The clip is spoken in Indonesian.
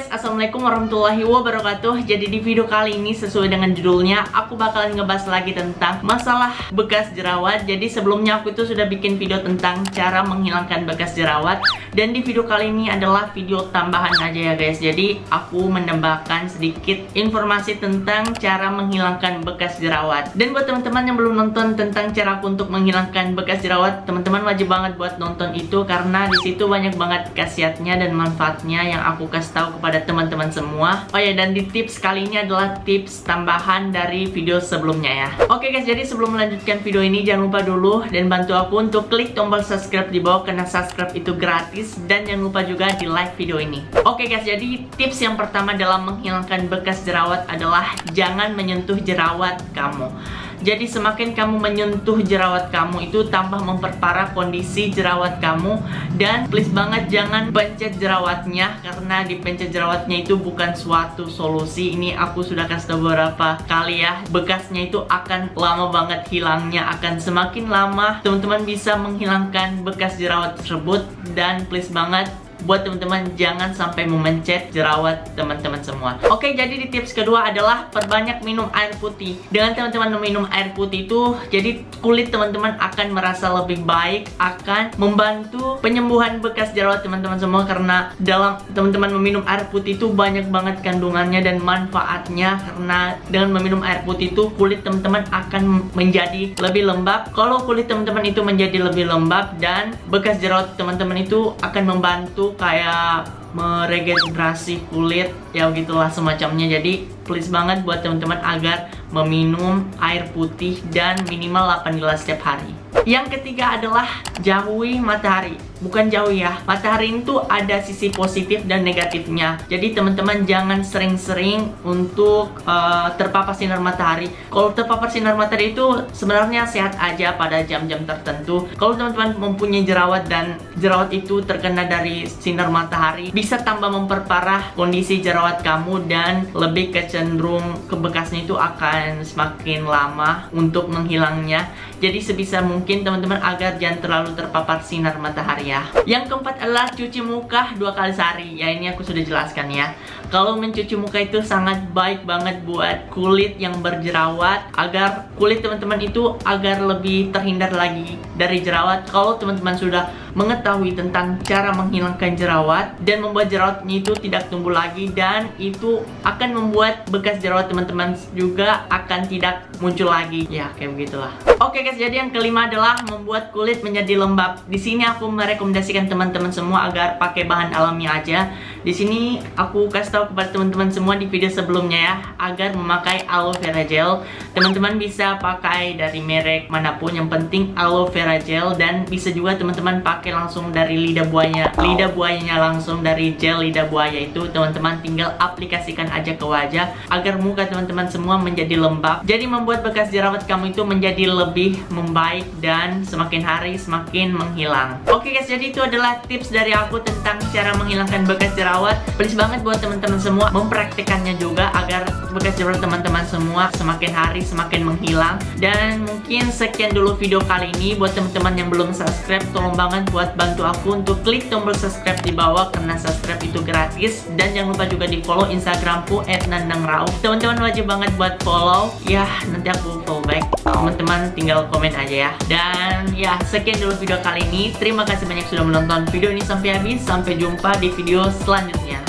guys, Assalamualaikum warahmatullahi wabarakatuh. Jadi di video kali ini sesuai dengan judulnya Aku bakalan ngebahas lagi tentang masalah bekas jerawat. Jadi sebelumnya aku itu sudah bikin video tentang cara menghilangkan bekas jerawat Dan di video kali ini adalah video tambahan aja ya guys. Jadi aku menambahkan sedikit informasi tentang cara menghilangkan bekas jerawat. Dan buat teman-teman yang belum nonton tentang cara aku untuk menghilangkan bekas jerawat Teman-teman wajib banget buat nonton itu Karena di situ banyak banget khasiatnya dan manfaatnya yang aku kasih tahu kepada teman-teman semua. Oh ya dan di tips kali ini adalah tips tambahan dari video sebelumnya ya. Oke guys. Jadi sebelum melanjutkan video ini jangan lupa dulu dan bantu aku untuk klik tombol subscribe di bawah karena subscribe itu gratis dan jangan lupa juga di like video ini. Oke guys. Jadi tips yang pertama dalam menghilangkan bekas jerawat adalah jangan menyentuh jerawat kamu jadi semakin kamu menyentuh jerawat kamu itu tambah memperparah kondisi jerawat kamu dan please banget jangan pencet jerawatnya karena dipencet jerawatnya itu bukan suatu solusi. Ini aku sudah kasih tahu beberapa kali ya. Bekasnya itu akan lama banget hilangnya, akan semakin lama teman-teman bisa menghilangkan bekas jerawat tersebut dan please banget buat teman-teman jangan sampai memencet jerawat teman-teman semua. Oke, jadi di tips kedua adalah perbanyak minum air putih. Dengan teman-teman minum air putih itu, jadi kulit teman-teman akan merasa lebih baik, akan membantu penyembuhan bekas jerawat teman-teman semua karena dalam teman-teman meminum air putih itu banyak banget kandungannya dan manfaatnya karena dengan meminum air putih itu kulit teman-teman akan menjadi lebih lembab. Kalau kulit teman-teman itu menjadi lebih lembab dan bekas jerawat teman-teman itu akan membantu kayak meregenerasi kulit ya begitulah semacamnya. Jadi please banget buat teman-teman agar meminum air putih dan minimal 8 gelas setiap hari yang ketiga adalah jauhi matahari. Bukan jauh ya matahari itu ada sisi positif dan negatifnya. Jadi teman-teman jangan sering-sering untuk uh, terpapar sinar matahari. Kalau terpapar sinar matahari itu sebenarnya sehat aja pada jam-jam tertentu. Kalau teman-teman mempunyai jerawat dan jerawat itu terkena dari sinar matahari bisa tambah memperparah kondisi jerawat kamu dan lebih kecenderung kebekasnya itu akan semakin lama untuk menghilangnya. Jadi sebisa mungkin teman-teman agar jangan terlalu terpapar sinar matahari ya. Yang keempat adalah cuci muka dua kali sehari. Ya ini aku sudah jelaskan ya kalau mencuci muka itu sangat baik banget buat kulit yang berjerawat agar kulit teman-teman itu agar lebih terhindar lagi dari jerawat. Kalau teman-teman sudah mengetahui tentang cara menghilangkan jerawat dan membuat jerawatnya itu tidak tumbuh lagi dan itu akan membuat bekas jerawat teman-teman juga akan tidak muncul lagi. Ya kayak begitulah. Oke guys jadi yang kelima adalah membuat kulit menjadi lembab. Di sini aku merekomendasikan teman-teman semua agar pakai bahan alami aja di sini aku kasih tahu kepada teman-teman semua di video sebelumnya ya agar memakai aloe vera gel. Teman-teman bisa pakai dari merek mana pun yang penting aloe vera gel dan bisa juga teman-teman pakai langsung dari lidah buaya. Lidah buayanya langsung dari gel lidah buaya itu teman-teman tinggal aplikasikan aja ke wajah agar muka teman-teman semua menjadi lembab. Jadi membuat bekas jerawat kamu itu menjadi lebih membaik dan semakin hari semakin menghilang. Oke guys jadi itu adalah tips dari aku tentang cara menghilangkan bekas jerawat please banget buat teman-teman semua mempraktikannya juga agar bekas jerawat teman-teman semua semakin hari semakin menghilang. Dan mungkin sekian dulu video kali ini. Buat teman-teman yang belum subscribe tolong banget buat bantu aku untuk klik tombol subscribe di bawah karena subscribe itu gratis. Dan jangan lupa juga di follow instagramku @nandangrau teman-teman wajib banget buat follow. Ya nanti aku follow back. Teman-teman tinggal komen aja ya. Dan ya sekian dulu video kali ini. Terima kasih banyak sudah menonton. Video ini sampai habis. Sampai jumpa di video selanjutnya